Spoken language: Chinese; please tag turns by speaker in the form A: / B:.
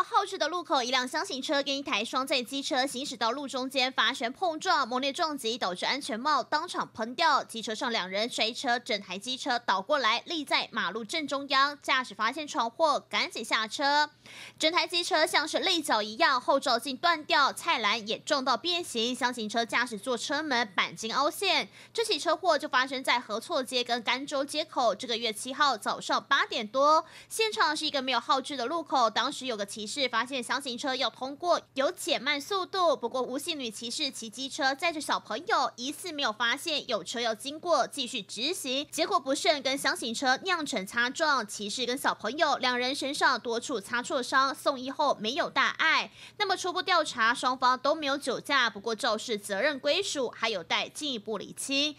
A: 有号志的路口，一辆厢型车跟一台双载机车行驶到路中间发生碰撞，猛烈撞击导致安全帽当场喷掉，机车上两人摔车，整台机车倒过来立在马路正中央，驾驶发现闯祸，赶紧下车。整台机车像是肋角一样，后照镜断掉，菜篮也撞到变形，厢型车驾驶座车门钣金凹陷。这起车祸就发生在河错街跟甘州街口，这个月七号早上八点多，现场是一个没有号志的路口，当时有个骑士发现厢型车要通过，有减慢速度，不过无姓女骑士骑机车载着小朋友，疑似没有发现有车要经过，继续直行，结果不慎跟厢型车酿成擦撞，骑士跟小朋友两人身上多处擦挫伤，送医后没有大碍。那么初步调查，双方都没有酒驾，不过肇事责任归属还有待进一步厘清。